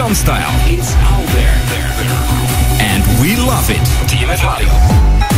John style. It's out there. there, there. And we love it. Team Italia.